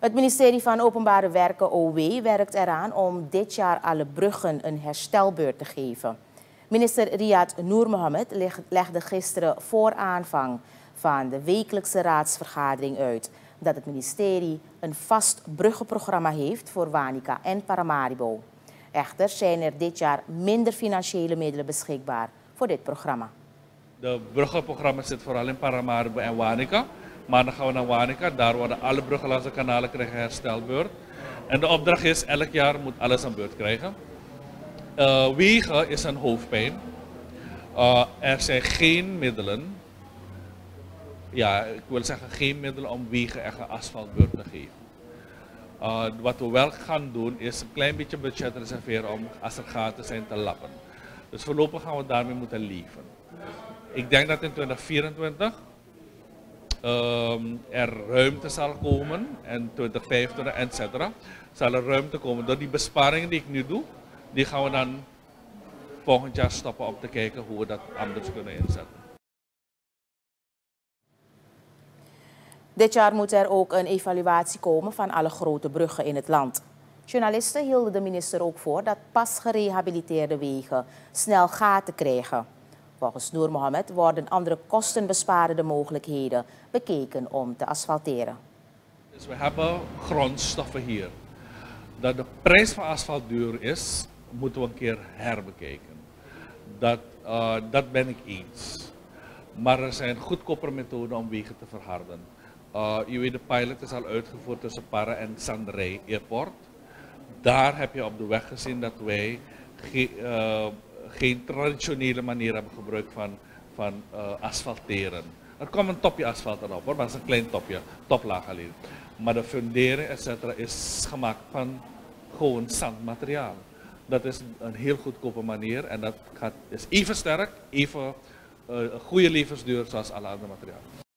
Het ministerie van Openbare Werken OW werkt eraan om dit jaar alle bruggen een herstelbeurt te geven. Minister Riyad Noor Mohammed legde gisteren voor aanvang van de wekelijkse raadsvergadering uit dat het ministerie een vast bruggenprogramma heeft voor Wanica en Paramaribo. Echter zijn er dit jaar minder financiële middelen beschikbaar voor dit programma. De bruggenprogramma zit vooral in Paramaribo en Wanica. Maar dan gaan we naar Wanica. Daar worden alle bruggen de kanalen krijgen herstelbeurt. En de opdracht is, elk jaar moet alles een beurt krijgen. Uh, wegen is een hoofdpijn. Uh, er zijn geen middelen. Ja, ik wil zeggen geen middelen om wegen echt een asfaltbeurt te geven. Uh, wat we wel gaan doen is een klein beetje budget reserveren om als er gaten zijn te lappen. Dus voorlopig gaan we daarmee moeten leven. Ik denk dat in 2024 um, er ruimte zal komen en 2050 et cetera, zal er ruimte komen. Door die besparingen die ik nu doe, die gaan we dan volgend jaar stoppen om te kijken hoe we dat anders kunnen inzetten. Dit jaar moet er ook een evaluatie komen van alle grote bruggen in het land. Journalisten hielden de minister ook voor dat pas gerehabiliteerde wegen snel gaten krijgen. Volgens Noor Mohammed worden andere kostenbesparende mogelijkheden bekeken om te asfalteren. Dus we hebben grondstoffen hier. Dat de prijs van asfalt duur is, moeten we een keer herbekijken. Dat, uh, dat ben ik eens. Maar er zijn goedkoper methoden om wegen te verharden. Uh, je weet, de pilot is al uitgevoerd tussen Para en Sanderij Airport. Daar heb je op de weg gezien dat wij uh, geen traditionele manier hebben gebruikt van, van uh, asfalteren. Er komt een topje asfalt erop hoor, maar dat is een klein topje, toplaag alleen. Maar de fundering etc. is gemaakt van gewoon zandmateriaal. Dat is een heel goedkope manier en dat gaat, is even sterk, even uh, goede levensduur zoals alle andere materialen.